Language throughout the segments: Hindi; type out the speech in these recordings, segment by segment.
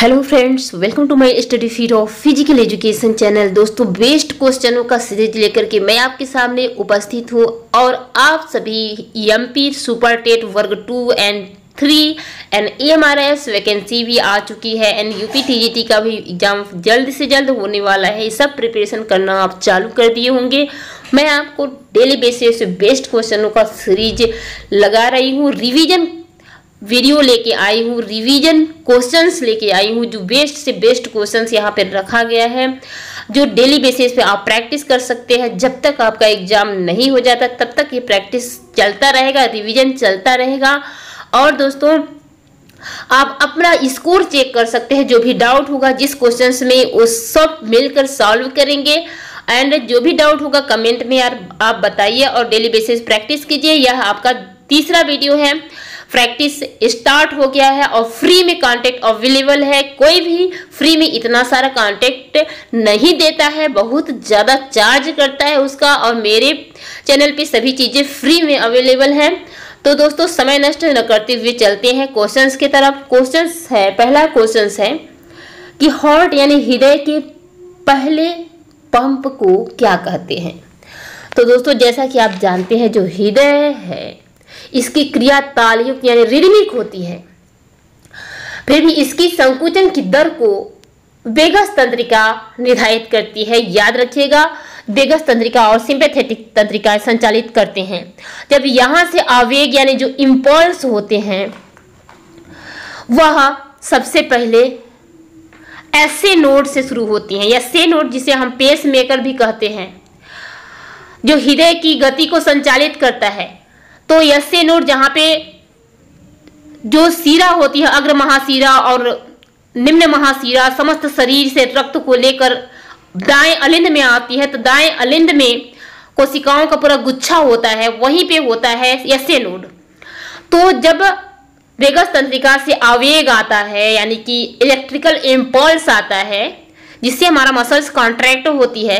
Hello friends welcome to my study feed of physical education channel दोस्तों बेस्ट क्वेश्चनों का सीरीज़ लेकर के मैं आपके सामने उपस्थित हूँ और आप सभी एमपी सुपर टेट वर्ग two and three and A M R S vacancy भी आ चुकी है एंड यूपी टी का भी एग्ज़ाम जल्द से जल्द होने वाला है। ये सब प्रिपरेशन करना आप चालू कर दिए होंगे। मैं आपको डेली बेसिस बेस्ट क्वेश्चनों का सीरीज़ लगा रही हूँ। रिवीजन वीडियो लेके आई हूँ रिवीजन क्वेश्चंस लेके आई हूँ, जो बेस्ट से बेस्ट क्वेश्चंस यहाँ पे रखा गया है, जो डेली बेसिस पे आप प्रैक्टिस कर सकते हैं। जब तक आपका एग्ज़ाम नहीं हो जाता, तब तक ये प्रैक्टिस चलता रहेगा रिवीजन चलता रहेगा। और दोस्तों, आप अपना स्कोर चेक कर सकते हैं, जो भी डाउट होगा, जिस क्वेश्चंस में वो सब मिलकर सॉल्व करेंगे। एंड जो भी डाउट होगा कमेंट में यार आप बताइए और डेली बेसिस प्रैक्टिस कीजिए। यह आपका तीसरा वीडियो है। प्रैक्टिस स्टार्ट हो गया है और फ्री में कॉन्टेक्ट अवेलेबल है। कोई भी फ्री में इतना सारा कॉन्टेक्ट नहीं देता है, बहुत ज़्यादा चार्ज करता है उसका और मेरे चैनल पे सभी चीज़ें फ्री में अवेलेबल हैं। तो दोस्तों, समय नष्ट न करते हुए चलते हैं क्वेश्चंस की तरफ़। क्वेश्चंस है, पहला क्वेश्चंस है कि हार्ट यानी हृदय के पहले पंप को क्या कहते हैं? तो दोस्तों, जैसा कि आप जानते हैं, जो हृदय है इसकी क्रिया तालयुक्त यानी रिदमिक होती है। फिर भी इसकी संकुचन की दर को वेगस तंत्रिका निर्धारित करती है। याद रखिएगा, वेगस तंत्रिका और सिंपैथेटिक तंत्रिका संचालित करते हैं। जब यहाँ से आवेग, यानी जो इंपल्स होते हैं, वह सबसे पहले ऐसे नोड से शुरू होती हैं। या से नोड जिसे हम पेस मेकर भी कहते हैं, जो हृदय की गति को संचालित करता है। तो यसे नोड जहाँ पे जो सीरा होती है, अग्र महासीरा और निम्न महासीरा, समस्त शरीर से रक्त को लेकर दाएँ अलिंद में आती है तो दाएँ अलिंद में कोशिकाओं का पूरा गुच्छा होता है, वहीं पे होता है यसे नोड तो जब वेगस तंत्रिका से आवेग आता है, यानी कि इलेक्ट्रिकल इम्पल्स आता है, जिससे हमारा मसल्स कॉन्ट्रैक्ट होती है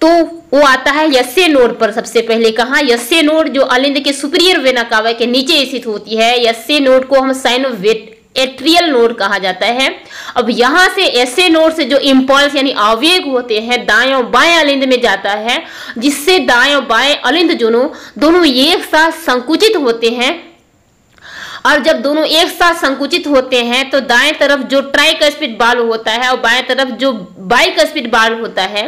तो वो आता है यसे नोड पर सबसे पहले। कहा? यसे नोड जो अलिंद के सुपीरियर वेना कावा के नीचे स्थित होती है। यसे नोड को हम साइनोवेट एट्रियल नोड कहा जाता है। अब यहाँ से ऐसे नोड से जो इम्पल्स यानी आवेग होते हैं दाएँ और बाएँ अलिंद में जाता है, जिससे दाएँ और बाएँ अलिंद दोनों दोनों एक साथ संकुचित होते हैं। और जब दोनों एक साथ संकुचित होते हैं तो दाएँ तरफ़ जो ट्राइकस्पिड बाल होता है और बाएँ तरफ़ जो बाइक स्पीड बाल होता है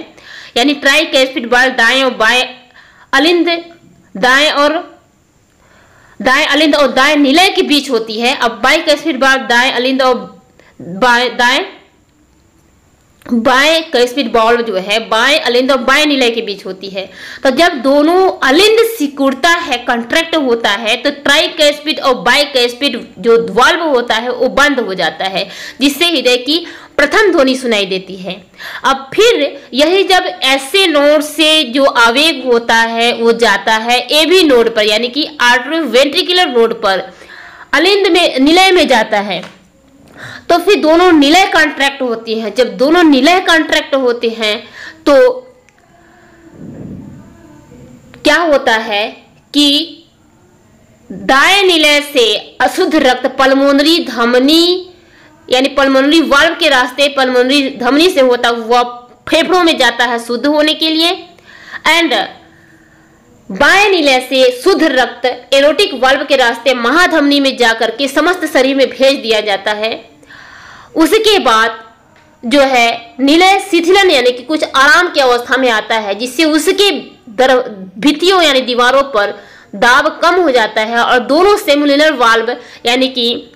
यानी ट्राइकस्पिड बाल दाएँ और बाएँ अलिंद, दाएँ और दाएँ अलिंद और दाएँ निलय के बीच होती है। अब बाइकस्पिड बाल दाएँ अलिंद और दाएँ, बाएँ कैस्पिड बॉल जो है, बाएँ अलिंद और बाएँ निलय के बीच होती है। तो जब दोनों अलिंद सिकुड़ता है कंट्रैक्ट होता है तो ट्राई कैस्पिड और बाई कैस्पिड जो वाल्व होता है, वो बंद हो जाता है, जिससे हृदय की प्रथम ध्वनि सुनाई देती है। अब फिर यही जब ऐसे नोड से जो आवेग होता है, वो जाता है, ए बी नोड पर, यानी कि आर्टरी वेंट्रिकुलर नोड पर, अलिंद में, निलय में जाता है। तो फिर दोनों निलय कॉन्ट्रैक्ट होती हैं। जब दोनों निलय कॉन्ट्रैक्ट होते हैं तो क्या होता है कि दाएँ निलय से अशुद्ध रक्त पल्मोनरी धमनी यानी पल्मोनरी वाल्व के रास्ते पल्मोनरी धमनी से होता हुआ फेफड़ों में जाता है शुद्ध होने के लिए। एंड बाएँ से शुद्ध रक्त एरोटिक वाल्व के रास्ते महाधमनी में जाकर के समस्त शरीर में भेज दिया जाता है। उसके बाद जो है निलय शिथिलन यानी कि कुछ आराम की अवस्था में आता है, जिससे उसके दर, भित्तियों यानी दीवारों पर दाब कम हो जाता है और दोनों सेमुलर वाल्व यानी कि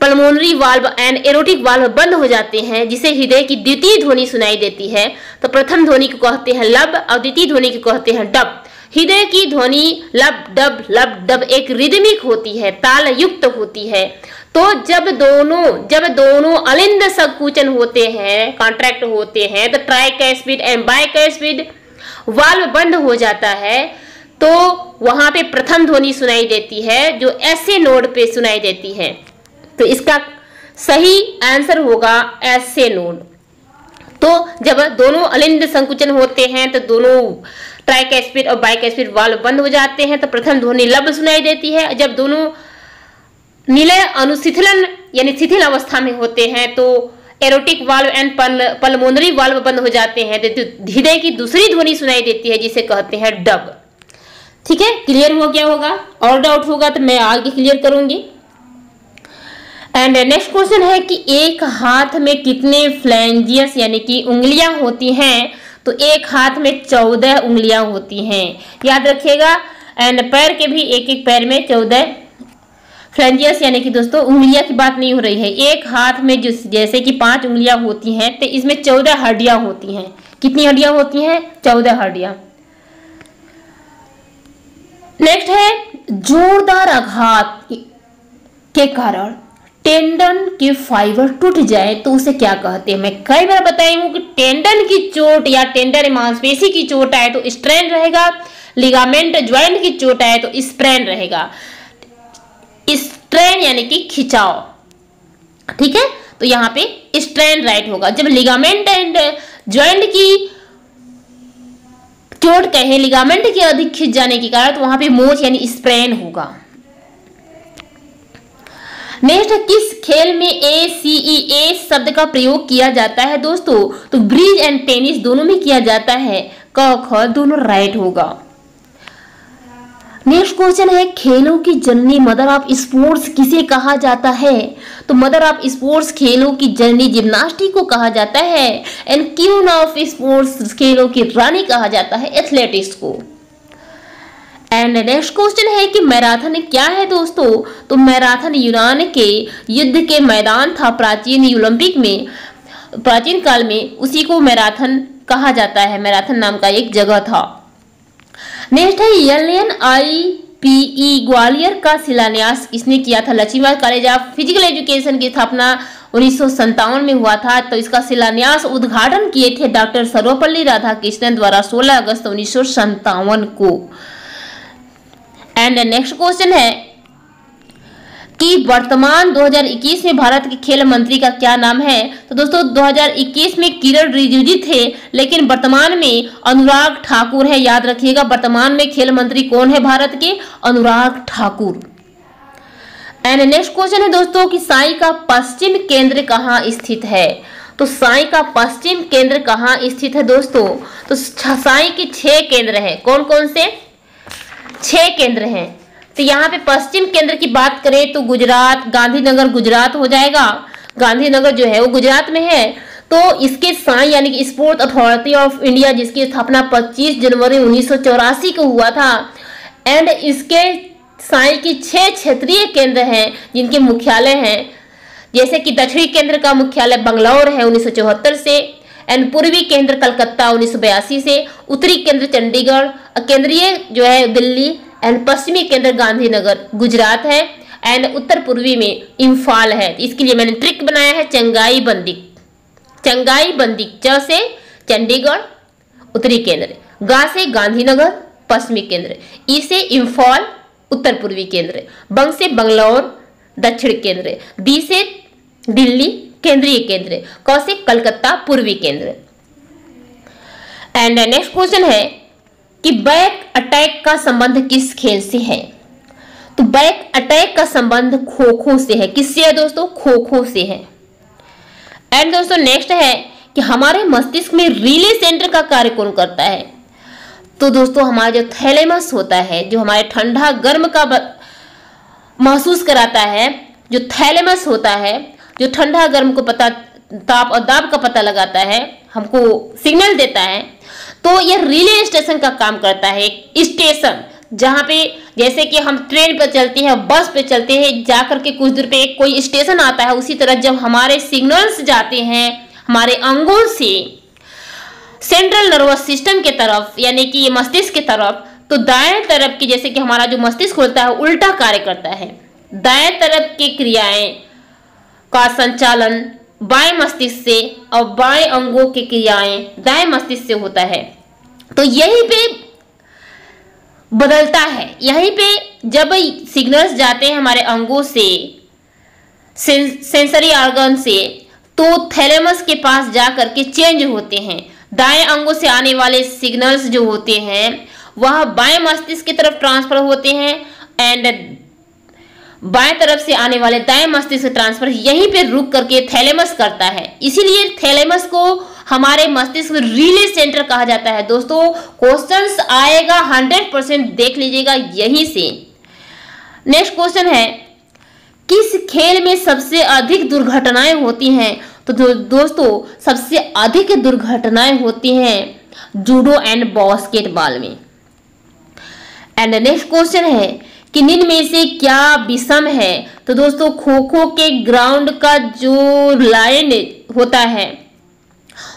pulmonary valve and aortic valve बंद हो जाते हैं, जिसे हृदय की द्वितीय ध्वनि सुनाई देती है। तो प्रथम ध्वनि को कहते हैं लब और द्वितीय ध्वनि को कहते हैं डब। हृदय की ध्वनि लब, डब लब, डब एक रिदमिक होती है ताल युक्त होती है। तो जब दोनों जब दोनों अलिंद संकुचन होते हैं कॉन्ट्रैक्ट होते हैं तो tri tricuspid and bicuspid valve बंद हो जाता है। तो वहाँ पे प्रथम ध्वनि सुनाई देती है, जो ऐसे नोड पे सुनाई देती है। तो इसका सही आंसर होगा ऐसे नोड। तो जब दोनों अलिंद संकुचन होते हैं तो दोनों ट्राइक ट्राइकैस्पिड और बाइक बाइकैस्पिड वाल्व बंद हो जाते हैं तो प्रथम ध्वनि लब सुनाई देती है। जब दोनों निलय अनुशिथिलन यानी शिथिल अवस्था में होते हैं तो aortic valve and pulmonary valve बंद हो जाते हैं तो हृदय की दूसरी ध्वनि सुनाई देती है, जिसे कहते हैं डब। ठीक है? क्लियर हो गया होगा? और डाउट होगा तो मैं आगे क्लियर करूँगी। एंड नेक्स्ट क्वेश्चन है कि एक हाथ में कितने फ्लैंजियस यानी कि उंगलियाँ होती हैं? तो एक हाथ में चौदह उंगलियाँ होती हैं। याद रखिएगा एंड पैर के भी एक एक पैर में चौदह फ्लैंजियस यानी कि दोस्तों, उंगलियाँ की बात नहीं हो रही है। एक हाथ में जिस, जैसे कि पाँच उंगलियाँ होती हैं तो इसमें चौदह हड्डियाँ होती हैं। कितनी हड्डियाँ होती हैं? चौदह हड्डियाँ। नेक्स्ट है, जोरदार आघात के कारण। टेंडन के फाइबर टूट जाए तो उसे क्या कहते हैं? मैं कई बार बताई हूँ कि टेंडन की चोट या टेंडन मांसपेशी की चोट आए तो स्ट्रेन रहेगा, लिगामेंट ज्वाइंट की चोट आए तो स्प्रेन रहेगा। स्ट्रेन यानी कि खिंचाव। ठीक है? तो यहाँ पे स्ट्रेन राइट होगा। जब लिगामेंट एंड ज्वाइंट की चोट कहे, लिगामेंट के अधिक खिंच जाने के कारण तो वहाँ पे मोच यानी स्प्रेन होगा। नेक्स्ट, किस खेल में ए सी ई ए शब्द का प्रयोग किया जाता है दोस्तों? तो ब्रिज एंड टेनिस दोनों में किया जाता है। क, ख दोनों राइट होगा। नेक्स्ट क्वेश्चन है, खेलों की जननी मदर ऑफ़ स्पोर्ट्स किसे कहा जाता है? तो मदर ऑफ़ स्पोर्ट्स खेलों की जननी जिम्नास्टिक को कहा जाता है एंड क्यून ऑफ़ स्पोर्ट्स खेलों की रानी कहा जाता है एथलेटिक्स को। एंड नेक्स्ट क्वेश्चन है कि मैराथन क्या है दोस्तों? तो मैराथन यूनान के युद्ध के मैदान था प्राचीन ओलंपिक में। प्राचीन काल में उसी को मैराथन कहा जाता है। मैराथन नाम का एक जगह था। नेक्स्ट है एल आई पीई ग्वालियर का शिलान्यास किसने किया था? Lakshmibai college of physical education की स्थापना उन्नीस में हुआ था। तो इसका शिलान्यास उद्घाटन किए थे डॉक्टर सर्वपल्ली राधाकृष्णन द्वारा 16 अगस्त उन्नीस सौ सत्तावन को। एंड नेक्स्ट क्वेश्चन है कि वर्तमान 2021 में भारत के खेल मंत्री का क्या नाम है? तो दोस्तों 2021 में किरण रिजिजू थे, लेकिन वर्तमान में अनुराग ठाकुर है। याद रखिएगा, वर्तमान में खेल मंत्री कौन है भारत के? Anurag Thakur. And next question है दोस्तों कि साई का पश्चिम केंद्र कहाँ स्थित है? तो साई का पश्चिम केंद्र कहाँ स्थित है दोस्तों? तो साई के छह केंद्र है। कौन कौन से? छह केंद्र हैं। तो यहाँ पे पश्चिम केंद्र की बात करें तो गुजरात, गांधीनगर गुजरात हो जाएगा। गांधीनगर जो है वो गुजरात में है। तो इसके साई यानी कि स्पोर्ट अथॉरिटी ऑफ़ इंडिया, जिसकी स्थापना 25 जनवरी उन्नीस सौ चौरासी को हुआ था, एंड इसके साई की छह क्षेत्रीय केंद्र हैं, जिनके मुख्यालय हैं। जैसे कि दक्षिणी केंद्र का मुख्यालय बंगलौर है उन्नीस सौ चौहत्तर से एंड पूर्वी केंद्र कलकत्ता उन्नीस सौ बयासी से, उत्तरी केंद्र चंडीगढ़ केंद्रीय जो है दिल्ली, एंड पश्चिमी केंद्र गांधीनगर, गुजरात है, एंड उत्तर पूर्वी में इम्फाल है। इसके लिए मैंने ट्रिक बनाया है, चंगाई बंदी। चंगाई बंदी च से चंडीगढ़, उत्तरी केंद्र। गा से गांधीनगर, पश्चिमी केंद्र। ई से इम्फाल, उत्तर पूर्वी केंद्र। बंग से बंगलौर, दक्षिण केंद्र। दी से दिल्ली केंद्रीय केंद्र क से कलकत्ता पूर्वी केंद्र। एंड नेक्स्ट क्वेश्चन है कि बैक अटैक का संबंध किस खेल से है? तो बैक अटैक का संबंध खो खो से है। किससे है दोस्तों? खो खो से है। एंड दोस्तों नेक्स्ट है कि हमारे मस्तिष्क में रिले सेंटर का कार्य कौन करता है? तो दोस्तों, हमारा जो थैलेमस होता है, जो हमारे ठंडा गर्म का महसूस कराता है, जो थैलेमस होता है जो ठंडा गर्म को पता, ताप और दाब का पता लगाता है, हमको सिग्नल देता है तो यह रिले स्टेशन का काम करता है स्टेशन जहाँ पे जैसे कि हम ट्रेन पर चलते हैं बस पे चलते हैं, जाकर के कुछ दूर पे कोई स्टेशन आता है, उसी तरह जब हमारे सिग्नल्स जाते हैं, हमारे अंगों से सेंट्रल नर्वस सिस्टम के तरफ़, यानी कि ये मस्तिष्क की तरफ़ तो दाएँ तरफ़ की जैसे कि हमारा जो मस्तिष्क होता है उल्टा कार्य करता है। दाएँ तरफ़ की क्रियाएँ का संचालन बाएँ मस्तिष्क से और बाएँ अंगों की क्रियाएँ दाएँ मस्तिष्क से होता है। तो यहीं पे बदलता है। यहीं पे जब सिग्नल्स जाते हैं हमारे अंगों से सेंसरी ऑर्गन से तो थैलेमस के पास जा करके चेंज होते हैं। दाएँ अंगों से आने वाले सिग्नल्स जो होते हैं, वह बाएँ मस्तिष्क की तरफ़ ट्रांसफ़र होते हैं एंड बाएँ तरफ़ से आने वाले दाएँ मस्तिष्क ट्रांसफ़र यहीं पे रुक करके थैलेमस करता है। इसीलिए थैलेमस को हमारे मस्तिष्क रिले सेंटर कहा जाता है। दोस्तों क्वेश्चंस आएगा 100 परसेंट देख लीजिएगा यहीं से। नेक्स्ट क्वेश्चन है किस खेल में सबसे अधिक दुर्घटनाएँ होती हैं? तो दो, दोस्तों सबसे अधिक दुर्घटनाएँ होती हैं जूडो एंड बास्केटबॉल में। एंड नेक्स्ट क्वेश्चन है कि निन में से क्या विषम है? तो दोस्तों खो खो के ग्राउंड का जो लाइन होता है,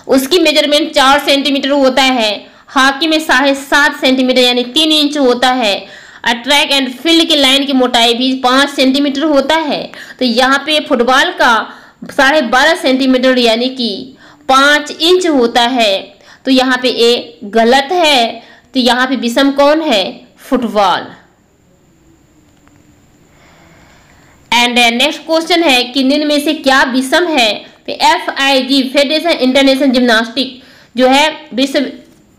उसकी मेज़रमेंट चार सेंटीमीटर होता है। हॉकी में साढ़े सात सेंटीमीटर यानी तीन इंच होता है। ट्रैक एंड फ़ील्ड की लाइन की मोटाई भी पाँच सेंटीमीटर होता है। तो यहाँ पे फुटबॉल का साढ़े बारह सेंटीमीटर यानी कि पाँच इंच होता है। तो यहाँ पे ए गलत है। तो यहाँ पे विषम कौन है? फुटबॉल एंड नेक्स्ट क्वेश्चन है कि निम्न में से क्या विषम है? F I G federation international gymnastic जो है विश्व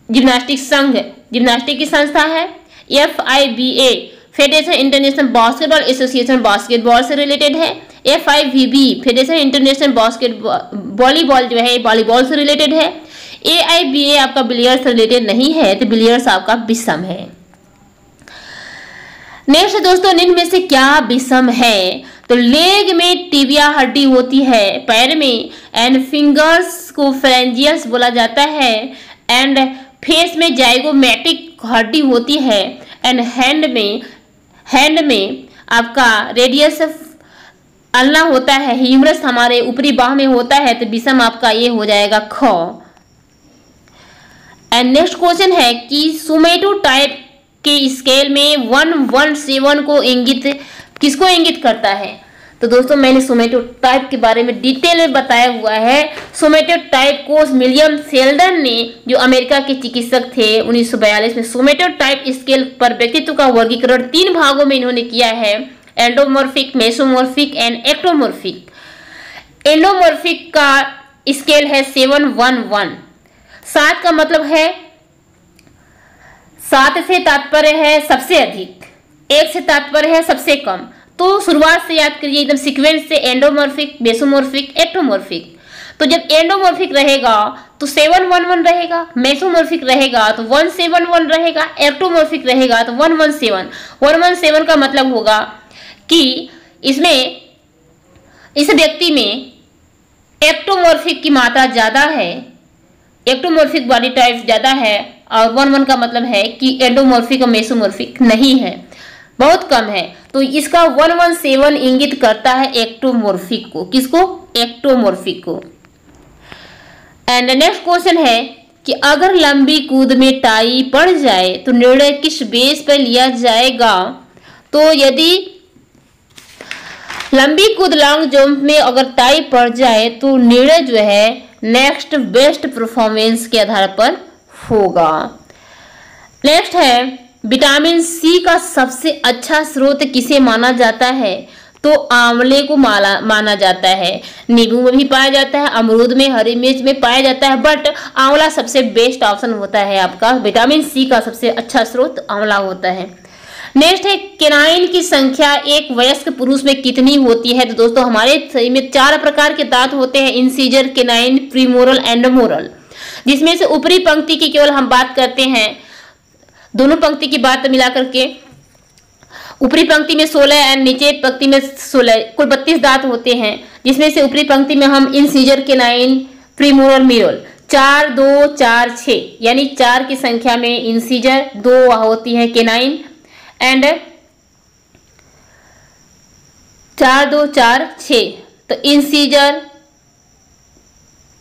जिम्नास्टिक संघ जिम्नास्टिक की संस्था है। F I B A federation international basketball association basketball से रिलेटेड है। F I V B federation international basket volleyball जो है वॉलीबॉल से रिलेटेड है। ए आई बी ए आपका बिलियर्स रिलेटेड नहीं है तो बिलियर्स आपका विषम है। नेक्स्ट दोस्तों, निम्न में से क्या विषम है? तो लेग में टिबिया हड्डी होती है, पैर में एंड फिंगर्स को फ्रेंजियस बोला जाता है एंड फेस में जाइगोमेटिक हड्डी होती है एंड हैंड में हैंड में आपका रेडियस अलना होता है ह्यूमरस हमारे ऊपरी बाह में होता है तो विषम आपका ये हो जाएगा ख। एंड नेक्स्ट क्वेश्चन है कि सुमेटो टाइप के स्केल में वन वन सेवन को इंगित किसको इंगित करता है? तो दोस्तों, मैंने सोमेटो टाइप के बारे में डिटेल में बताया हुआ है। सोमेटो टाइप को मिलियम सेल्डन ने, जो अमेरिका के चिकित्सक थे 1942 में सोमेटो टाइप स्केल पर व्यक्तित्व का वर्गीकरण तीन भागों में इन्होंने किया है। Endomorphic mesomorphic and ectomorphic endomorphic का स्केल है सेवन वन वन सात का मतलब है, सात से तात्पर्य है सबसे अधिक, एक से तात्पर्य है सबसे कम। तो शुरुआत से याद करिए, एकदम सीक्वेंस से एंडोमॉर्फिक मेसोमॉर्फिक एक्टोमॉर्फिक तो जब एंडोमॉर्फिक रहेगा तो सेवन वन वन रहेगा मेसोमॉर्फिक रहेगा तो वन सेवन वन रहेगा एक्टोमॉर्फिक रहेगा तो one one seven one one seven का मतलब होगा कि इसमें, इस व्यक्ति में एक्टोमॉर्फिक की मात्रा ज़्यादा है एक्टोमॉर्फिक बॉडी टाइप ज़्यादा है, और वन वन का मतलब है कि एंडोमॉर्फिक और मेसोमॉर्फिक नहीं है। बहुत कम है। तो इसका वन वन सेवन इंगित करता है एक्टोमोर्फिक को। किसको? एक्टोमोर्फिक को। एंड नेक्स्ट क्वेश्चन है कि अगर लंबी कूद में टाई पड़ जाए तो निर्णय किस बेस पर लिया जाएगा? तो यदि लंबी कूद लॉन्ग जंप में अगर टाई पड़ जाए तो निर्णय जो है नेक्स्ट बेस्ट परफॉर्मेंस के आधार पर होगा। नेक्स्ट है विटामिन सी का सबसे अच्छा स्रोत किसे माना जाता है? तो आंवले को माला, माना जाता है। नींबू में भी पाया जाता है, अमरूद में, हरी मिर्च में पाया जाता है बट आंवला सबसे बेस्ट ऑप्शन होता है आपका। विटामिन सी का सबसे अच्छा स्रोत आंवला होता है। नेक्स्ट है, केनाइन की संख्या एक वयस्क पुरुष में कितनी होती है? तो दोस्तों, हमारे शरीर में चार प्रकार के दांत होते हैं इंसीजर केनाइन प्रीमोरल एंडोमोरल जिसमें से ऊपरी पंक्ति की केवल हम बात करते हैं। दोनों पंक्ति की बात मिला करके ऊपरी पंक्ति में सोलह एंड नीचे पंक्ति में सोलह। कुल बत्तीस दांत होते हैं, जिसमें से ऊपरी पंक्ति में हम incisor canine premolar molar. चार, दो, चार छ यानी चार की संख्या में इंसीजर दो होती है, केनाइन एंड चार, दो, चार छ तो इंसीजर,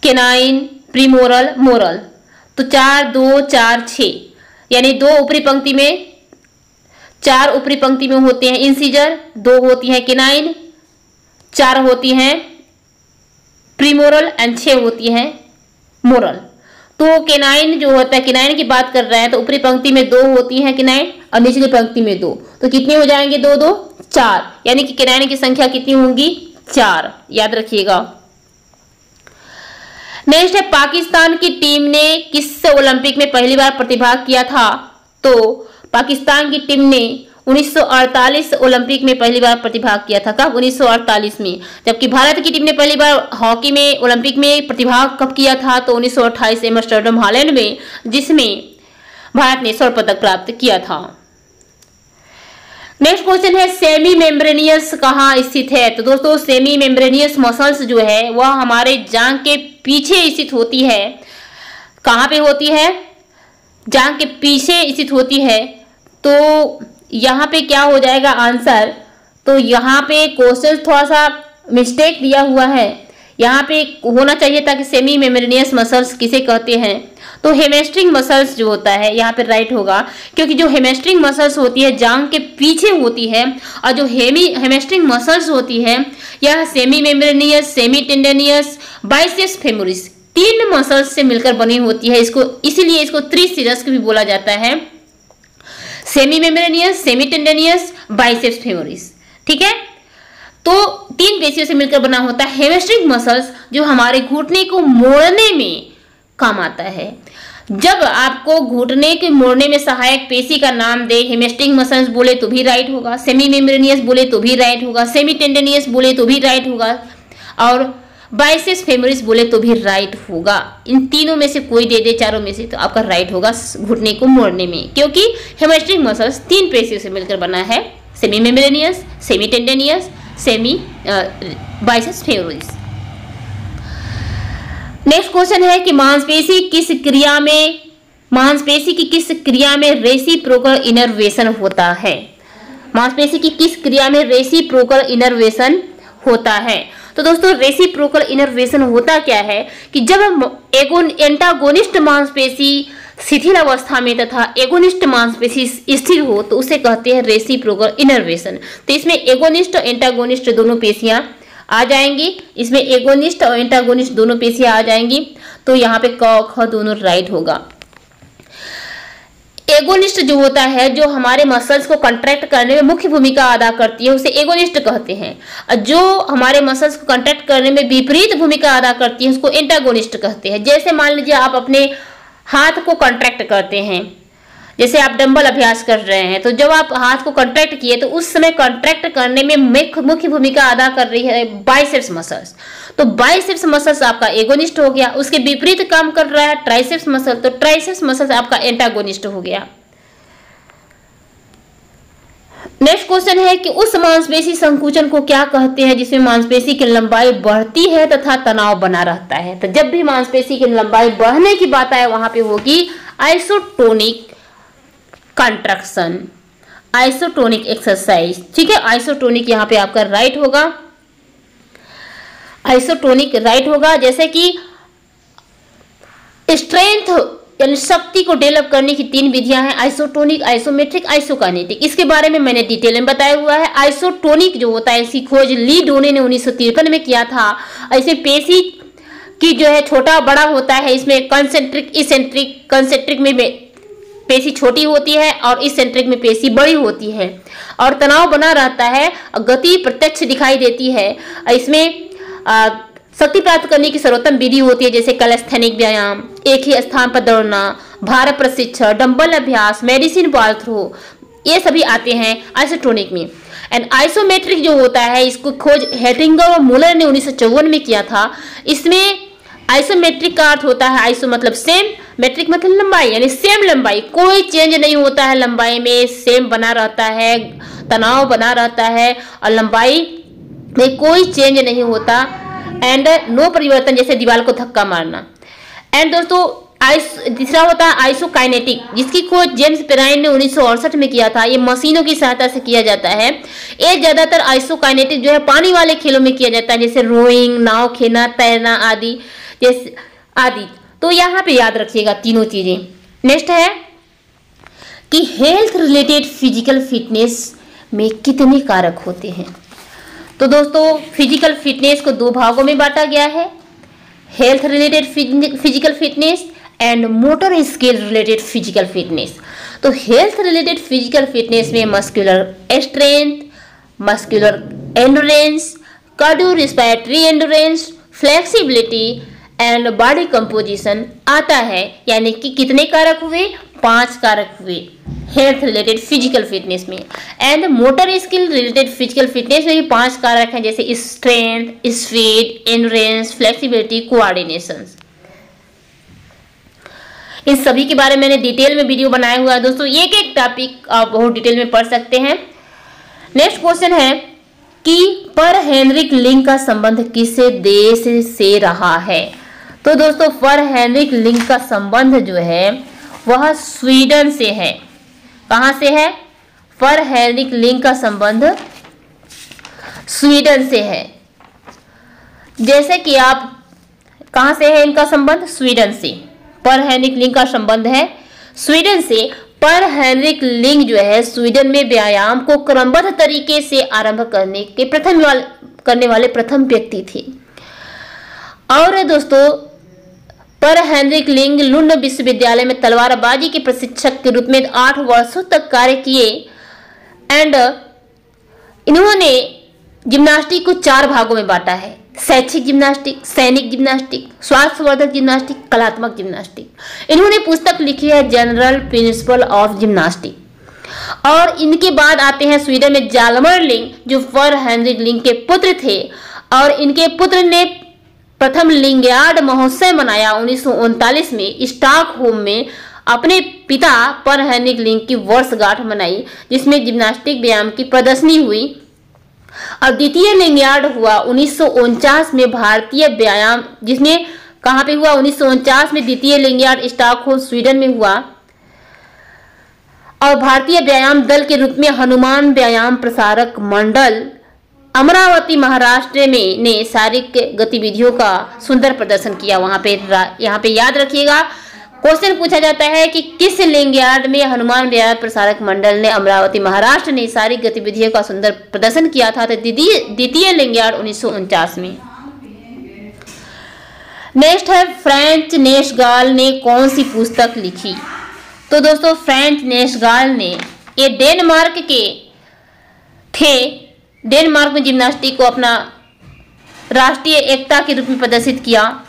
केनाइन, प्रीमोरल, मोरल। तो चार, दो, चार छ यानी दो ऊपरी पंक्ति में, चार ऊपरी पंक्ति में होते हैं इंसीजर दो होती हैं किनाइन चार होती हैं प्रीमोरल एंड छह होती हैं मोरल तो केनाइन जो होता है किनाइन की बात कर रहे हैं तो ऊपरी पंक्ति में दो होती हैं किनाइन और निचली पंक्ति में दो. तो कितने हो जाएँगे दो दो? चार. यानी कि किनाइन की संख्या कितनी होंगी? चार. याद रखिएगा. नेक्स्ट है, पाकिस्तान की टीम ने किस ओलंपिक में पहली बार प्रतिभाग किया था? तो पाकिस्तान की टीम ने 1948 ओलंपिक में पहली बार प्रतिभाग किया था। कब? 1948 में। जबकि भारत की टीम ने पहली बार हॉकी में, ओलंपिक में प्रतिभाग कब किया था? तो 1928 एमस्टरडम हॉलैंड में, जिसमें भारत ने स्वर्ण पदक प्राप्त किया था। नेक्स्ट क्वेश्चन है सेमी मेम्ब्रेनियस कहाँ स्थित है? तो दोस्तों सेमी मेम्ब्रेनियस मसल्स जो है, वह हमारे जांग के पीछे स्थित होती है। कहाँ पे होती है? जांग के पीछे स्थित होती है। तो यहाँ पे क्या हो जाएगा आंसर? तो यहाँ पे क्वेश्चन थोड़ा सा मिस्टेक दिया हुआ है। यहाँ पे होना चाहिए ताकि सेमी मेमोरिनियस मसल्स किसे कहते हैं? तो हेमेस्ट्रिंग मसल्स जो होता है, यहाँ पे राइट होगा, क्योंकि जो हेमेस्ट्रिंग मसल्स होती है, जांग के पीछे होती है, और जो हेमी हेमेस्ट्रिंग मसल्स होती है, यह semi membranosus semi tendinosus biceps femoris तीन मसल्स से मिलकर बनी होती है। इसको, इसीलिए इसको त्रिशिरस्क भी बोला जाता है। Semi membranous semi tendinous biceps femoris ठीक है? तो तीन पेशियों से मिलकर बना होता है हेमेस्ट्रिक मसल्स जो हमारे घुटने को मोड़ने में काम आता है। जब आपको घुटने के मोड़ने में सहायक पेशी का नाम दे हेमेस्टिंग मसल्स बोले तो भी राइट होगा सेमी मेम्ब्रेनियस बोले तो भी राइट होगा सेमी टेंडेनियस बोले तो भी राइट होगा, और बाइसेस फेमोरिस बोले तो भी राइट होगा। इन तीनों में से कोई दे दे, चारों में से तो आपका राइट होगा घुटने को मोड़ने में। क्योंकि हेमेस्ट्रिक मसल्स तीन पेशियों से मिलकर बना है semi membranous semi tendinous semi biceps femoris next question है कि मांसपेशी किस क्रिया में, मांसपेशी की किस क्रिया में रेसी प्रोकर इनर्वेशन होता है? मांसपेशी की किस क्रिया में रेसी प्रोकर इनर्वेशन होता है? तो दोस्तों रेसी प्रोकर इनर्वेशन होता क्या है कि जब एगोन एंटागोनिस्ट मांसपेशी शिथिल अवस्था में तथा एगोनिस्ट मांसपेशी स्थिर हो तो उसे कहते हैं रेसिप्रोकल इनर्वेशन। तो इसमें एगोनिस्ट और एंटागोनिस्ट दोनों पेशियाँ आ जाएँगी। इसमें एगोनिस्ट और एंटागोनिस्ट दोनों पेशियाँ आ जाएँगी। तो यहाँ पे क ख दोनों राइट होगा। एगोनिस्ट जो होता है, जो हमारे मसल्स को कंट्रैक्ट करने में मुख्य भूमिका अदा करती है, उसे एगोनिस्ट कहते हैं। जो हमारे मसल्स को कंट्रैक्ट करने में विपरीत भूमिका अदा करती है, उसको एंटागोनिस्ट कहते हैं। जैसे मान लीजिए आप अपने हाथ को कॉन्ट्रैक्ट करते हैं। जैसे आप डंबल अभ्यास कर रहे हैं तो जब आप हाथ को कॉन्ट्रैक्ट किए तो उस समय कॉन्ट्रैक्ट करने में मुख्य भूमिका अदा कर रही है बाइसेप्स मसल्स तो बाइसेप्स मसल्स आपका एगोनिस्ट हो गया, उसके विपरीत काम कर रहा है ट्राइसेप्स मसल तो ट्राइसेप्स मसल्स आपका एंटागोनिस्ट हो गया। नेक्स्ट क्वेश्चन है कि उस मांसपेशी संकुचन को क्या कहते हैं, जिसमें मांसपेशी की लंबाई बढ़ती है तथा तनाव बना रहता है? तो जब भी मांसपेशी की लंबाई बढ़ने की बात आए, वहाँ पे होगी आइसोटोनिक कंट्रक्शन आइसोटोनिक एक्सरसाइज ठीक है? आइसोटोनिक यहाँ पे आपका राइट होगा। आइसोटोनिक राइट होगा, जैसे कि स्ट्रेंथ यानी शक्ति को डेवलप करने की तीन विधियाँ हैं आइसोटोनिक आइसोमेट्रिक आइसोकाइनेटिक इसके बारे में मैंने डिटेल में बताया हुआ है। आइसोटोनिक जो होता है इसकी खोज ली डोने ने उन्नीस में किया था। ऐसे पेशी की जो है, छोटा बड़ा होता है, इसमें कंसेंट्रिक इसेंट्रिक कंसेंट्रिक में पेशी छोटी होती है और इस सेंट्रिक में पेशी बड़ी होती है। और तनाव बना रहता है, गति प्रत्यक्ष दिखाई देती है। इसमें शक्ति प्राप्त करने की सर्वोत्तम विधि होती है, जैसे कलस्थेनिक व्यायाम, एक ही स्थान पर दौड़ना भार प्रशिक्षण डंबल अभ्यास, मेडिसिन बॉल थ्रो, ये सभी आते हैं आइसोट्रोनिक में। एंड आइसोमेट्रिक जो होता है, इसको खोज हेटिंगर और मुलर ने उन्नीस में किया था। इसमें आइसोमेट्रिक का अर्थ होता है आइसो मतलब सेम, मेट्रिक मतलब लंबाई, यानी सेम लंबाई। कोई चेंज नहीं होता है लंबाई में, सेम बना रहता है, तनाव बना रहता है, और लंबाई में कोई चेंज नहीं होता। एंड नो परिवर्तन, जैसे दीवार को धक्का मारना। एंड दोस्तों, आइस, तीसरा होता है आइसोकाइनेटिक, जिसकी खोज जेम्स पेराइन ने उन्नीस सौ अड़सठ में किया था। ये मशीनों की सहायता से किया जाता है। ये ज़्यादातर आइसोकाइनेटिक जो है, पानी वाले खेलों में किया जाता है, जैसे रोइंग, नाव खेना तैरना आदि, जैसे आदि। तो यहाँ पे याद रखिएगा तीनों चीज़ें। नेक्स्ट है कि हेल्थ रिलेटेड फ़िज़िकल फिटनेस में कितने कारक होते हैं। तो दोस्तों फ़िज़िकल फिटनेस को दो भागों में बांटा गया है। Health related physical fitness and motor skill related physical fitness तो हेल्थ रिलेटेड फ़िज़िकल फिटनेस में muscular strength muscular endurance cardio respiratory endurance flexibility and body composition आता है। यानी कि कितने कारक हुए? पाँच कारक हुए हेल्थ रिलेटेड फ़िज़िकल फिटनेस में। And motor skill related physical fitness में भी पाँच कारक हैं, जैसे strength speed endurance flexibility coordination इस सभी के बारे में मैंने डिटेल में वीडियो बनाया हुआ है दोस्तों। एक एक टॉपिक आप बहुत डिटेल में पढ़ सकते हैं। नेक्स्ट क्वेश्चन है कि पर हेनरिक लिंक का संबंध किस देश से रहा है? तो दोस्तों, पर हेनरिक लिंक का संबंध जो है वह स्वीडन से है। कहाँ से है? पर हेनरिक लिंग का संबंध स्वीडन से है। जैसे कि आप कहाँ से है इनका संबंध? स्वीडन से। पर हेनरिक लिंग का संबंध है। स्वीडन से पर हेनरिक लिंग जो है, स्वीडन में व्यायाम को क्रमबद्ध तरीके से आरंभ करने के प्रथम वाले, करने वाले प्रथम व्यक्ति थे। और दोस्तों पर हेनरिक लिंग लुंड विश्वविद्यालय में तलवारबाजी के प्रशिक्षक के रूप में आठ वर्षों तक कार्य किए। एंड इन्होंने जिम्नास्टिक को चार भागों में बांटा है। शैक्षिक जिम्नास्टिक सैनिक जिम्नास्टिक स्वास्थ्यवर्धक जिम्नास्टिक कलात्मक जिम्नास्टिक इन्होंने पुस्तक लिखी है जनरल प्रिंसिपल ऑफ़ जिम्नास्टिक और इनके बाद आते हैं स्वीडन में जालमर लिंग, जो फर हेनरिक लिंग के पुत्र थे। और इनके पुत्र ने प्रथम लिंगयार्ड महोत्सव मनाया। उन्नीस में स्टॉक होम में अपने पिता पर हेनरिक लिंग की वर्षगांठ मनाई, जिसमें जिम्नास्टिक व्यायाम की प्रदर्शनी हुई। और द्वितीय लिंगयार्ड हुआ उन्नीस सौ उनचास में भारतीय व्यायाम जिसमें कहाँ पे हुआ? उन्नीस में द्वितीय लिंगयार्ड स्टॉकहोम स्वीडन में हुआ। और भारतीय व्यायाम दल के रूप में हनुमान व्यायाम प्रसारक मंडल अमरावती महाराष्ट्र में ने शारीरिक गतिविधियों का सुंदर प्रदर्शन किया। वहाँ पे यहाँ पे याद रखिएगा, क्वेश्चन पूछा जाता है कि किस लिंगयार्ड में हनुमान व्यायाम प्रसारक मंडल ने अमरावती महाराष्ट्र ने सारी गतिविधियों का सुंदर प्रदर्शन किया था तो द्वितीय लिंगयार्ड उन्नीस में। नेक्स्ट है, फ्रेंच नेशगाल ने कौन सी पुस्तक लिखी? तो दोस्तों, फ्रेंच नेशगाल ने ये डेनमार्क के थे डेनमार्क में जिम्नास्टिक को अपना राष्ट्रीय एकता के रूप में प्रदर्शित किया।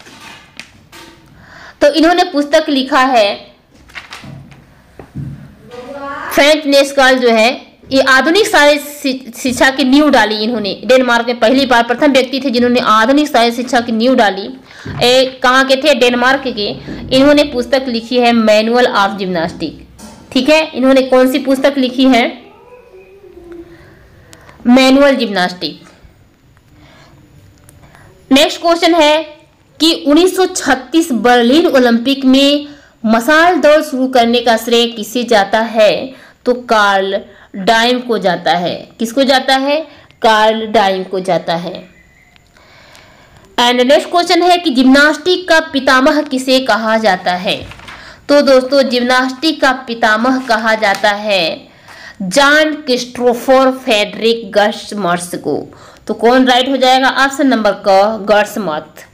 तो इन्होंने पुस्तक लिखा है। फ्रेंच नेस्कॉल जो है, ये आधुनिक सारे शिक्षा की नींव डाली इन्होंने। डेनमार्क में पहली बार प्रथम व्यक्ति थे जिन्होंने आधुनिक सारे शिक्षा की नींव डाली। कहाँ के थे? डेनमार्क के। इन्होंने पुस्तक लिखी है मैनुअल ऑफ़ जिम्नास्टिक। ठीक है? इन्होंने कौन सी पुस्तक लिखी है? Manual gymnastic. नेक्स्ट क्वेश्चन है कि 1936 बर्लिन ओलंपिक में मसाल दौड़ शुरू करने का श्रेय किसे जाता है? तो कार्ल डाइम को जाता है। किसको जाता है? कार्ल डाइम को जाता है। एंड नेक्स्ट क्वेश्चन है कि जिम्नास्टिक का पितामह किसे कहा जाता है? तो दोस्तों, जिम्नास्टिक का पितामह कहा जाता है जॉन क्रिस्टोफर फेडरिक गर्स को तो कौन राइट हो जाएगा? ऑप्शन नंबर क गर्समत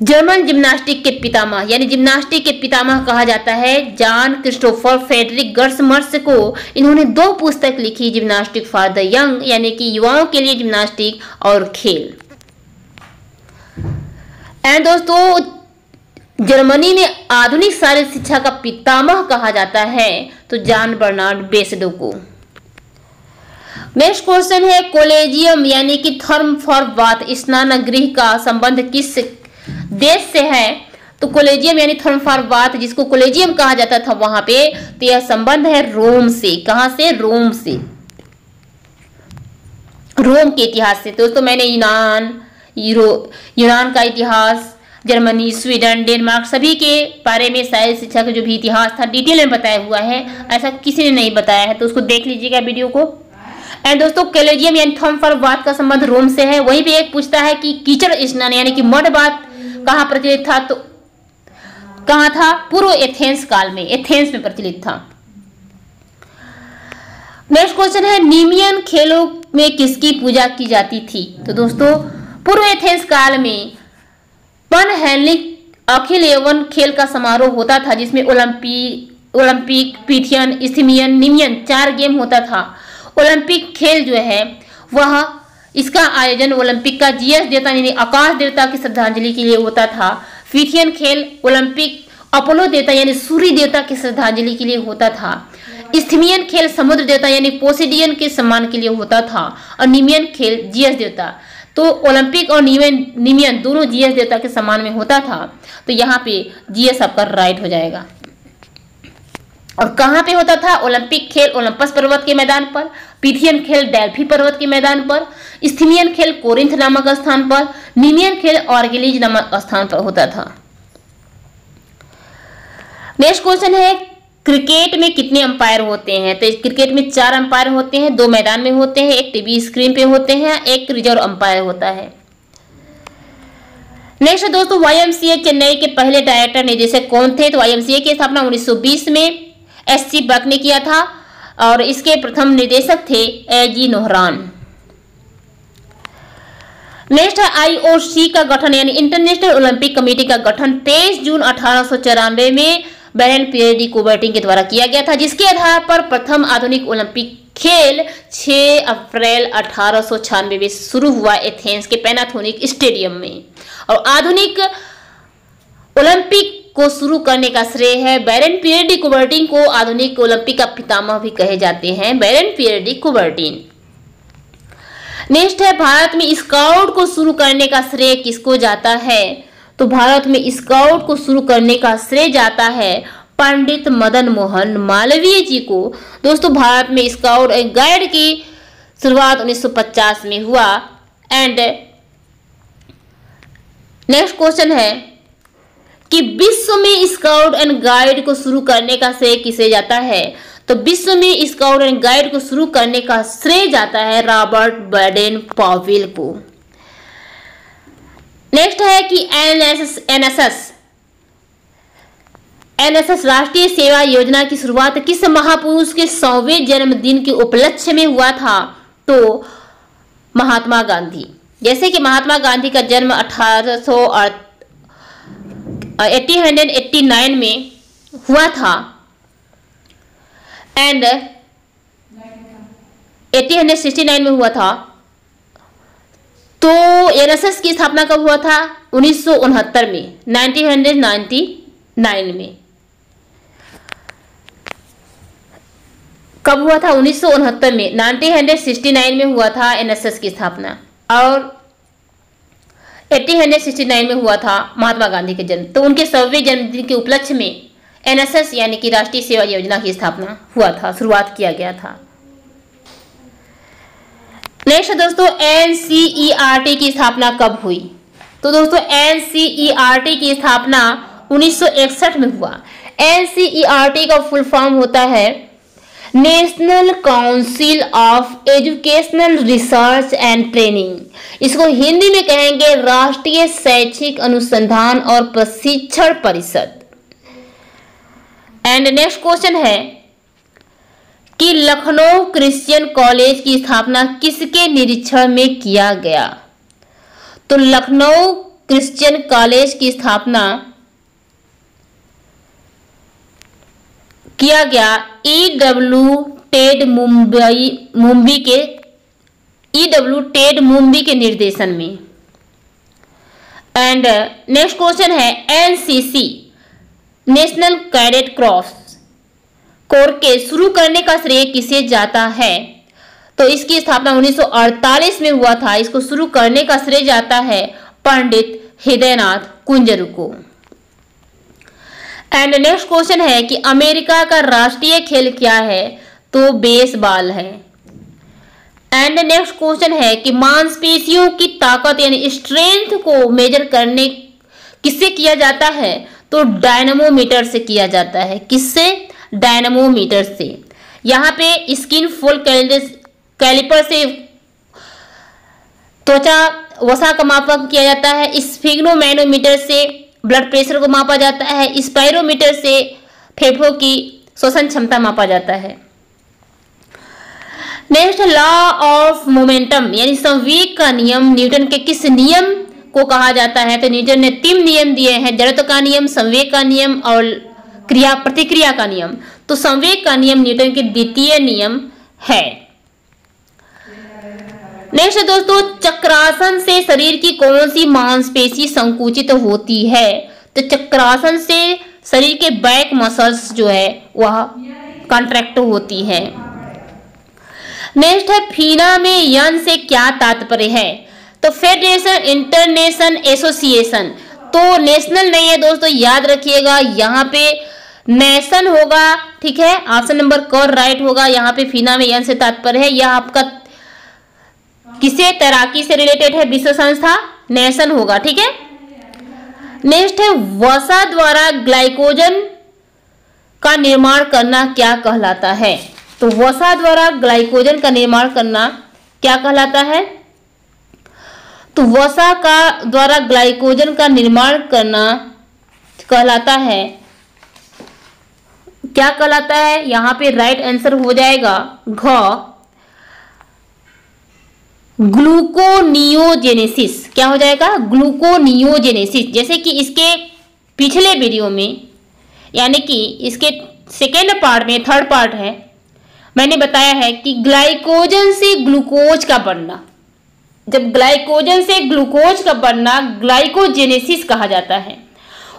जर्मन जिम्नास्टिक के पितामह, यानी जिम्नास्टिक के पितामह कहा जाता है जॉन क्रिस्टोफर फेडरिक गर्समर्स को इन्होंने दो पुस्तक लिखी, जिम्नास्टिक फॉर द यंग, यानी कि युवाओं के लिए जिम्नास्टिक और खेल। एंड दोस्तों जर्मनी में आधुनिक शारीरिक शिक्षा का पितामह कहा जाता है तो जॉन बर्नार्ड बेसडो को। नेक्स्ट क्वेश्चन है, कोलेजियम, यानी कि थर्म फॉर बाथ स्नान गृह का संबंध किस देश से है? तो कोलेजियम, यानी थर्म फॉर बात जिसको कोलेजियम कहा जाता था वहाँ पे तो यह संबंध है रोम से। कहा से? रोम से। रोम के इतिहास से। दोस्तों, मैंने यूनान, यूरो, यूनान का इतिहास जर्मनी, स्वीडन, डेनमार्क, सभी के बारे में शायद शिक्षा का जो भी इतिहास था डिटेल में बताया हुआ है। ऐसा किसी ने नहीं बताया है तो उसको देख लीजिएगा वीडियो को। एंड दोस्तों कैलेजियम यानी थम फॉर बात का संबंध रोम से है। वहीं पे एक पूछता है कि कीचड़ स्नान, यानी कि मड बात, कहाँ प्रचलित था तो कहा था? पूर्व एथेंस काल में, एथेंस में प्रचलित था। नेक्स्ट क्वेश्चन है नीमियन खेलों में किसकी पूजा की जाती थी? तो दोस्तों, पूर्व एथेंस काल में पन हैलिक अखिल एवं खेल का समारोह होता था, जिसमें Olympic Olympic, Pythian Isthmian Nemean चार गेम होता था। ओलंपिक खेल जो है, वह इसका आयोजन ओलंपिक का जीएस देवता यानी आकाश देवता की श्रद्धांजलि के लिए होता था। फिथियन खेल ओलंपिक अपोलो देवता यानी सूर्य देवता की श्रद्धांजलि के लिए होता था। स्थिमियन खेल समुद्र देवता यानी पोसिडियन के सम्मान के लिए होता था। और निमियन खेल जीएस देवता। तो ओलंपिक और निमियन दोनों जीएस देवता के सम्मान में होता था तो यहाँ पे जीएस आपका राइट हो जाएगा। और कहाँ पे होता था? ओलंपिक खेल ओलंपस पर्वत के मैदान पर, पिथियन खेल डेल्फी पर्वत के मैदान पर, स्थिमियन खेल कोरिंथ नामक स्थान पर, निमियन खेल ऑर्गेलिज नामक स्थान पर होता था। नेक्स्ट क्वेश्चन है क्रिकेट में कितने अंपायर होते हैं? तो क्रिकेट में चार अंपायर होते हैं, दो मैदान में होते हैं, एक टीवी स्क्रीन पे होते हैं, एक रिज़र्व अंपायर होता है। नेक्स्ट दोस्तों वाईएमसीए चेन्नई के पहले डायरेक्टर निदेशक कौन थे? तो वाईएमसीए की स्थापना 1920 में एस सी बक ने किया था और इसके प्रथम निदेशक थे ए जी नोहरान नेक्स्ट है आईओसी का गठन, यानी इंटरनेशनल ओलंपिक कमेटी का गठन 23 जून अठारह सौ चौरानवे में बैरन पियरी कोबर्टिंग के द्वारा किया गया था, जिसके आधार पर प्रथम आधुनिक ओलंपिक खेल 6 अप्रैल अठारह में शुरू हुआ एथेंस के पैनाथोनिक स्टेडियम में। और आधुनिक ओलंपिक को शुरू करने का श्रेय है बैरन पियरडी कुबर्टिन को, आधुनिक ओलंपिक का पितामह भी कहे जाते हैं बैरन पियरडी कुबर्टिन नेक्स्ट है, भारत में स्काउट को शुरू करने का श्रेय किसको जाता है? तो भारत में स्काउट को शुरू करने का श्रेय जाता है पंडित मदन मोहन मालवीय जी को। दोस्तों, भारत में स्काउट एंड गाइड की शुरुआत 1950 में हुआ। एंड नेक्स्ट क्वेश्चन है कि विश्व में स्काउट एंड गाइड को शुरू करने का श्रेय किसे जाता है? तो विश्व में स्काउट एंड गाइड को शुरू करने का श्रेय जाता है रॉबर्ट बर्डेन पॉविल को। नेक्स्ट है कि एनएसएस एनएसएस। एनएसएस राष्ट्रीय सेवा योजना की शुरुआत किस महापुरुष के सौवें जन्मदिन के उपलक्ष्य में हुआ था? तो महात्मा गांधी। जैसे कि महात्मा गांधी का जन्म अठारह में हुआ था। And eighteen hundred sixty nine में हुआ था। तो एनएसएस की स्थापना कब हुआ था? उन्नीस सौ उनहत्तर में, नाइनटीन हंड्रेड नाइन्टी नाइन में। कब हुआ था? उन्नीस सौ उनहत्तर में, नाइनटीन हंड्रेड सिक्सटी नाइन में हुआ था एनएसएस की स्थापना। और 1869 में हुआ था महात्मा गांधी के जन्म। तो उनके सौवे जन्मदिन के उपलक्ष्य में एनएसएस यानी कि राष्ट्रीय सेवा योजना की स्थापना हुआ था, शुरुआत किया गया था। नेक्स्ट दोस्तों एनसीईआरटी की स्थापना कब हुई? तो दोस्तों एनसीईआरटी की स्थापना 1961 में हुआ। एनसीईआरटी का फुल फॉर्म होता है national council of educational research and training. इसको हिंदी में कहेंगे राष्ट्रीय शैक्षिक अनुसंधान और प्रशिक्षण परिषद। एंड नेक्स्ट क्वेश्चन है कि लखनऊ क्रिश्चियन कॉलेज की स्थापना किसके निरीक्षण में किया गया? तो लखनऊ क्रिश्चियन कॉलेज की स्थापना किया गया E W Ted Mumbai Mumbai के ई डब्ल्यू टेड मुंबई के निर्देशन में। एंड नेक्स्ट क्वेश्चन है N C C national cadet cross corps के शुरू करने का श्रेय किसे जाता है? तो इसकी स्थापना 1948 में हुआ था। इसको शुरू करने का श्रेय जाता है पंडित हृदयनाथ कुंजरू को एंड नेक्स्ट क्वेश्चन है कि अमेरिका का राष्ट्रीय खेल क्या है? तो बेसबॉल है। एंड नेक्स्ट क्वेश्चन है कि मांसपेशियों की ताकत यानी स्ट्रेंथ को मेजर करने किससे किया जाता है? तो डायनमोमीटर से किया जाता है। किससे? डायनमोमीटर से। यहाँ पे स्किन फुल कैलिपर से त्वचा वसा का मापन किया जाता है। स्फिग्नोमैनोमीटर से ब्लड प्रेशर को मापा जाता है। स्पायरोमीटर से फेफड़ों की श्वसन क्षमता मापा जाता है। नेक्स्ट, लॉ ऑफ़ मोमेंटम, यानी संवेग का नियम, न्यूटन के किस नियम को कहा जाता है? तो न्यूटन ने तीन नियम दिए हैं। जड़त्व का नियम, संवेग का नियम और क्रिया, प्रतिक्रिया का नियम। तो संवेग का नियम न्यूटन के द्वितीय नियम है। नेक्स्ट दोस्तों, चक्रासन से शरीर की कौन सी मांसपेशी संकुचित होती है? तो चक्रासन से शरीर के बैक मसल्स जो है, वह कॉन्ट्रैक्ट होती है। नेक्स्ट है, फीना में यन से क्या तात्पर्य है? तो फेडरेशन इंटरनेशनल एसोसिएशन तो नेशनल नहीं है दोस्तों, याद रखिएगा, यहाँ पे नेशन होगा, ठीक है? ऑप्शन नंबर कर राइट होगा? यहाँ पे फीना में यन से तात्पर्य है। यह आपका किसे? तैराकी से रिलेटेड है, विश्व संस्था, नेशन होगा, ठीक है? नेक्स्ट है वसा द्वारा ग्लाइकोजन का निर्माण करना क्या कहलाता है? तो वसा द्वारा ग्लाइकोजन का निर्माण करना क्या कहलाता है? तो वसा का द्वारा ग्लाइकोजन का निर्माण करना कहलाता है क्या कहलाता है? यहाँ पे राइट आंसर हो जाएगा घ। ग्लूकोनियोजेनेसिस। क्या हो जाएगा? ग्लूकोनियोजेनेसिस। जैसे कि इसके पिछले वीडियो में, यानी कि इसके सेकेंड पार्ट में थर्ड पार्ट है, मैंने बताया है कि ग्लाइकोजन से ग्लूकोज का बनना। जब ग्लाइकोजन से ग्लूकोज का बनना ग्लाइकोजेनेसिस कहा जाता है।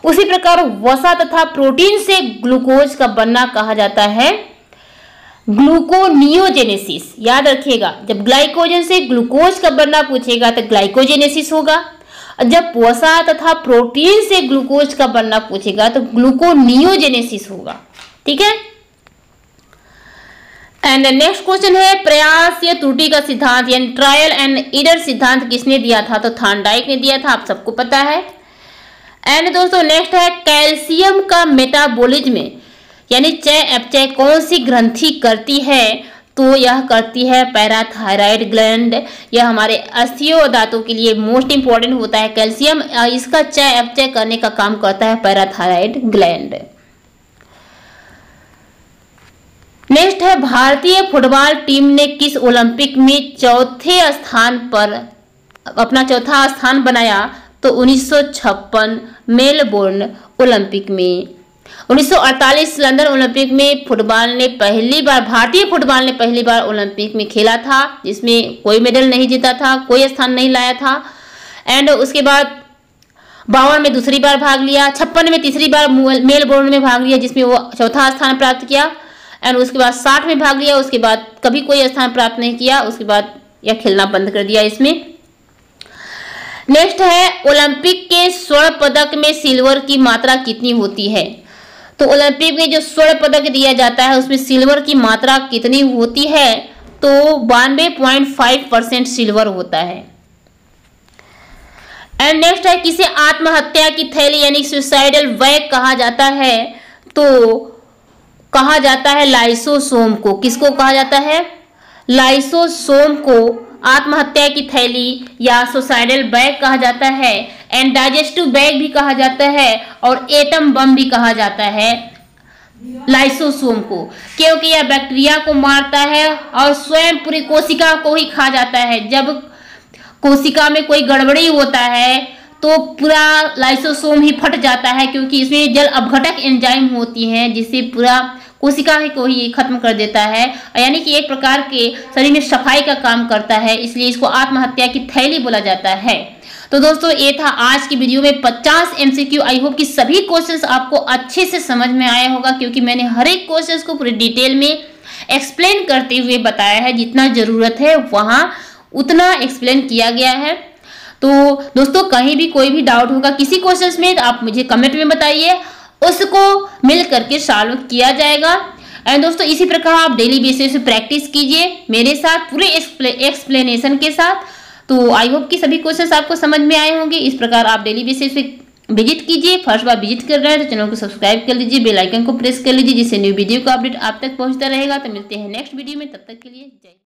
उसी प्रकार वसा तथा प्रोटीन से ग्लूकोज का बनना कहा जाता है। ग्लूकोनियोजेनेसिस, याद रखिएगा, जब ग्लाइकोजन से ग्लूकोज का बनना पूछेगा तो ग्लाइकोजेनेसिस होगा। जब वसा तथा प्रोटीन से ग्लूकोज का बनना पूछेगा तो ग्लूकोनियोजेनेसिस होगा। ठीक है? एंड नेक्स्ट क्वेश्चन है, प्रयास या त्रुटि का सिद्धांत, यानी ट्रायल एंड इडर सिद्धांत किसने दिया था? तो थानडाइक ने दिया था, आप सबको पता है। एंड दोस्तों नेक्स्ट है कैल्शियम का मेटाबॉलिज्म यानी चय अपचय कौन सी ग्रंथि करती है? तो यह करती है पैराथायराइड ग्लैंड। यह हमारे अस्थियों दांतों के लिए मोस्ट इंपॉर्टेंट होता है कैल्शियम। इसका चय अपचय करने का काम करता है पैराथायराइड ग्लैंड। नेक्स्ट है, भारतीय फुटबॉल टीम ने किस ओलंपिक में चौथे स्थान पर, अपना चौथा स्थान बनाया? तो 1956 मेलबोर्न ओलंपिक में। 1948 लंदन ओलंपिक में फुटबॉल ने पहली बार, भारतीय फुटबॉल ने पहली बार ओलंपिक में खेला था, जिसमें कोई मेडल नहीं जीता था, कोई स्थान नहीं लाया था। एंड उसके बाद बावन में दूसरी बार भाग लिया, छप्पन में तीसरी बार मेलबोर्न में भाग लिया, जिसमें वो चौथा स्थान प्राप्त किया। एंड उसके बाद साठ में भाग लिया, उसके बाद कभी कोई स्थान प्राप्त नहीं किया, उसके बाद यह खेलना बंद कर दिया इसमें। नेक्स्ट है ओलंपिक के स्वर्ण पदक में सिल्वर की मात्रा कितनी होती है? तो ओलंपिक में जो स्वर्ण पदक दिया जाता है, उसमें सिल्वर की मात्रा कितनी होती है? तो बानवे पॉइंट फाइव परसेंट सिल्वर होता है। एंड नेक्स्ट है, किसे आत्महत्या की थैली यानी सुसाइडल वैग कहा जाता है? तो कहा जाता है लाइसोसोम को। किसको कहा जाता है? लाइसोसोम को आत्महत्या की थैली या सुसाइडल बैग कहा जाता है एंड डाइजेस्टिव बैग भी कहा जाता है, और एटम बम भी कहा जाता है लाइसोसोम को। क्योंकि यह बैक्टीरिया को मारता है और स्वयं पूरी कोशिका को ही खा जाता है। जब कोशिका में कोई गड़बड़ी होता है तो पूरा लाइसोसोम ही फट जाता है, क्योंकि इसमें जल अपघटक एंजाइम होती हैं, जिससे पूरा कोशिका को ही खत्म कर देता है। यानी कि एक प्रकार के शरीर में सफ़ाई का काम करता है, इसलिए इसको आत्महत्या की थैली बोला जाता है। तो दोस्तों, ये था आज की वीडियो में 50 एमसीक्यू आई होप कि सभी क्वेश्चंस आपको अच्छे से समझ में आया होगा, क्योंकि मैंने हर एक क्वेश्चंस को पूरी डिटेल में एक्सप्लेन करते हुए बताया है। जितना ज़रूरत है, वहाँ उतना एक्सप्लेन किया गया है। तो दोस्तों, कहीं भी कोई भी डाउट होगा, किसी क्वेश्चन में तो आप मुझे कमेंट में बताइए। उसको मिल करके सॉल्व किया जाएगा। एंड दोस्तों, इसी प्रकार आप डेली बेसिस पे प्रैक्टिस कीजिए मेरे साथ पूरे एक्सप्लेनेशन के साथ। तो आई होप कि सभी क्वेश्चंस आपको समझ में आए होंगे। इस प्रकार आप डेली बेसिस पे विज़िट कीजिए। फ़र्स्ट बार विज़िट कर रहे हैं तो चैनल को सब्सक्राइब कर लीजिए। बेल आइकन को प्रेस कर लीजिए, जिससे न्यू वीडियो का अपडेट आप तक पहुँचता रहेगा। तो मिलते हैं नेक्स्ट वीडियो में। तब तक के लिए जय।